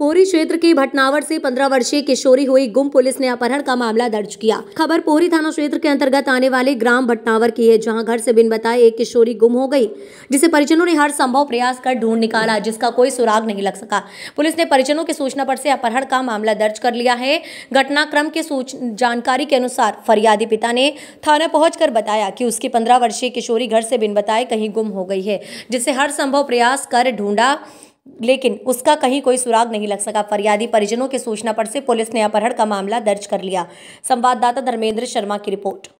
पोहरी क्षेत्र के भटनावर से 15 वर्षीय किशोरी हुई गुम पुलिस ने अपहरण का मामला दर्ज किया। खबर पोहरी थाना क्षेत्र के अंतर्गत आने वाले ग्राम भटनावर की है, जहाँ घर से बिन बताए एक किशोरी गुम हो गई, जिसे परिजनों ने हर संभव प्रयास कर ढूंढ निकाला, जिसका कोई सुराग नहीं लग सका। पुलिस ने परिजनों की सूचना पर से अपहरण का मामला दर्ज कर लिया है। घटनाक्रम के जानकारी के अनुसार फरियादी पिता ने थाना पहुंचकर बताया कि उसकी पंद्रह वर्षीय किशोरी घर से बिन बताए कहीं गुम हो गई है, जिसे हर संभव प्रयास कर ढूंढा लेकिन उसका कहीं कोई सुराग नहीं लग सका। फरियादी परिजनों के सूचना पर से पुलिस ने अपहरण का मामला दर्ज कर लिया। संवाददाता धर्मेंद्र शर्मा की रिपोर्ट।